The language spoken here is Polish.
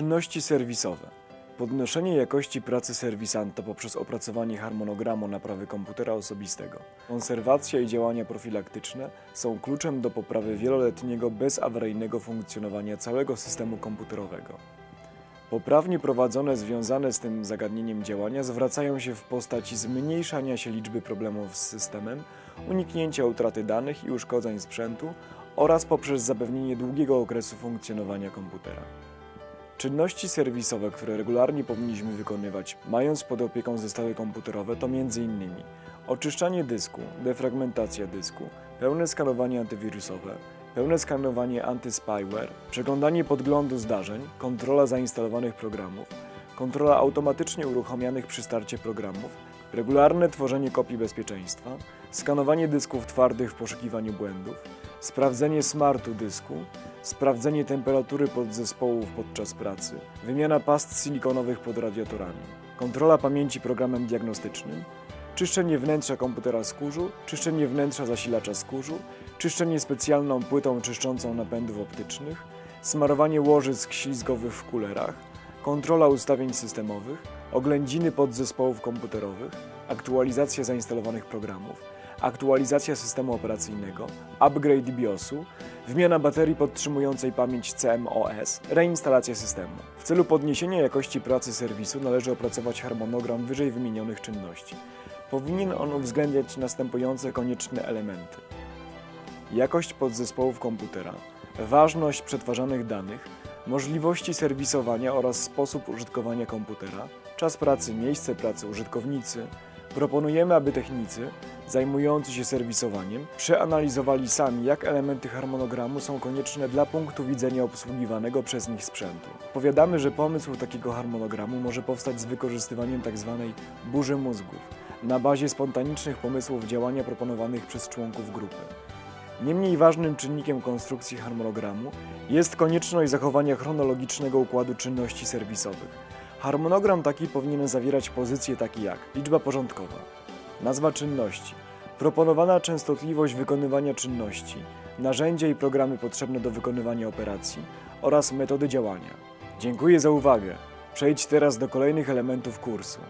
Czynności serwisowe. Podnoszenie jakości pracy serwisanta poprzez opracowanie harmonogramu naprawy komputera osobistego. Konserwacja i działania profilaktyczne są kluczem do poprawy wieloletniego bezawaryjnego funkcjonowania całego systemu komputerowego. Poprawnie prowadzone związane z tym zagadnieniem działania zwracają się w postaci zmniejszania się liczby problemów z systemem, uniknięcia utraty danych i uszkodzeń sprzętu oraz poprzez zapewnienie długiego okresu funkcjonowania komputera. Czynności serwisowe, które regularnie powinniśmy wykonywać, mając pod opieką zestawy komputerowe, to m.in. oczyszczanie dysku, defragmentacja dysku, pełne skanowanie antywirusowe, pełne skanowanie antyspyware, przeglądanie podglądu zdarzeń, kontrola zainstalowanych programów, kontrola automatycznie uruchamianych przy starcie programów, regularne tworzenie kopii bezpieczeństwa, skanowanie dysków twardych w poszukiwaniu błędów, sprawdzenie smartu dysku, sprawdzenie temperatury podzespołów podczas pracy, wymiana past silikonowych pod radiatorami, kontrola pamięci programem diagnostycznym, czyszczenie wnętrza komputera z kurzu, czyszczenie wnętrza zasilacza z kurzu, czyszczenie specjalną płytą czyszczącą napędów optycznych, smarowanie łożysk ślizgowych w kulerach, kontrola ustawień systemowych, oględziny podzespołów komputerowych, aktualizacja zainstalowanych programów, aktualizacja systemu operacyjnego, upgrade BIOSu, wymiana baterii podtrzymującej pamięć CMOS, reinstalacja systemu. W celu podniesienia jakości pracy serwisu należy opracować harmonogram wyżej wymienionych czynności. Powinien on uwzględniać następujące konieczne elementy. Jakość podzespołów komputera, ważność przetwarzanych danych, możliwości serwisowania oraz sposób użytkowania komputera, czas pracy, miejsce pracy, użytkownicy. Proponujemy, aby technicy zajmujący się serwisowaniem przeanalizowali sami, jak elementy harmonogramu są konieczne dla punktu widzenia obsługiwanego przez nich sprzętu. Powiadamy, że pomysł takiego harmonogramu może powstać z wykorzystywaniem tzw. burzy mózgów na bazie spontanicznych pomysłów działania proponowanych przez członków grupy. Niemniej ważnym czynnikiem konstrukcji harmonogramu jest konieczność zachowania chronologicznego układu czynności serwisowych. Harmonogram taki powinien zawierać pozycje takie jak liczba porządkowa, nazwa czynności, proponowana częstotliwość wykonywania czynności, narzędzia i programy potrzebne do wykonywania operacji oraz metody działania. Dziękuję za uwagę. Przejdź teraz do kolejnych elementów kursu.